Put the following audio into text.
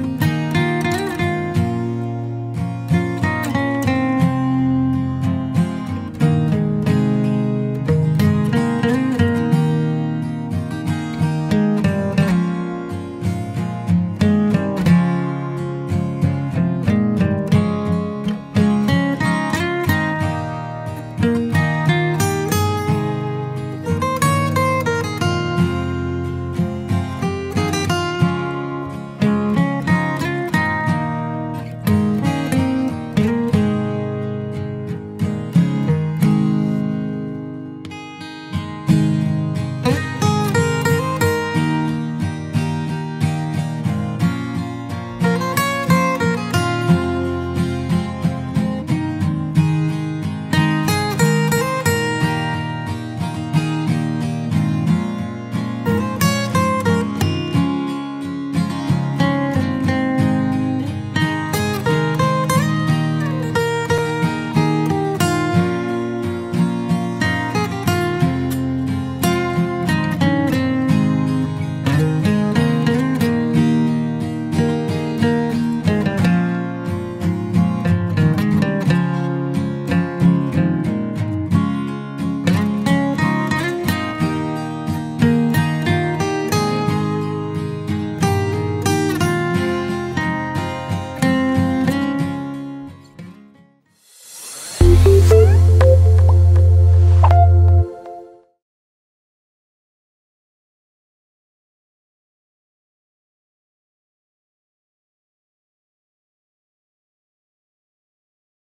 Bye.